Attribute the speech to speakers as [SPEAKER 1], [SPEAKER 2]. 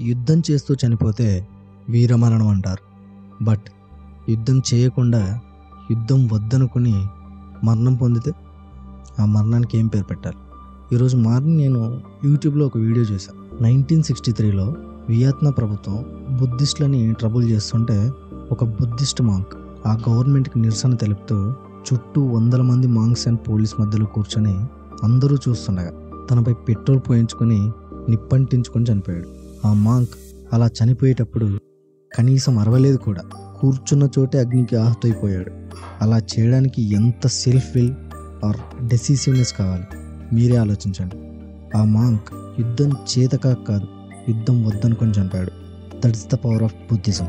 [SPEAKER 1] యుద్ధం చేస్తూ చనిపోతే వీరమరణం అంటారు. బట్ యుద్ధం చేయకుండా యుద్ధం వద్దనుకుని మరణం పొందితే ఆ మరణానికి ఏం పేరు పెట్టాలి? ఈరోజు మార్నింగ్ నేను యూట్యూబ్లో ఒక వీడియో చూశాను. నైన్టీన్ సిక్స్టీ త్రీలో వియత్నా ప్రభుత్వం బుద్ధిస్టులని ట్రబుల్ చేస్తుంటే ఒక బుద్ధిస్ట్ మాంక్ ఆ గవర్నమెంట్కి నిరసన తెలుపుతూ చుట్టూ వందల మంది మాంక్స్ అండ్ పోలీస్ మధ్యలో కూర్చొని అందరూ చూస్తుండగా తనపై పెట్రోల్ పోయించుకొని నిప్పంటించుకొని చనిపోయాడు. ఆ మాంక్ అలా చనిపోయేటప్పుడు కనీసం అరవలేదు కూడా. కూర్చున్న చోటే అగ్నికి ఆహుతైపోయాడు. అలా చేయడానికి ఎంత సెల్ఫ్ విల్ ఆర్ డెసిసివ్నెస్ కావాలి? మీరే ఆలోచించండి. ఆ మాంక్ యుద్ధం చేతకా కాదు యుద్ధం వద్దనుకొని చంపాడు. That's the power of Buddhism.